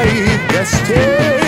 Zeit des